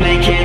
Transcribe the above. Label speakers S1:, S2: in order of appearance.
S1: make it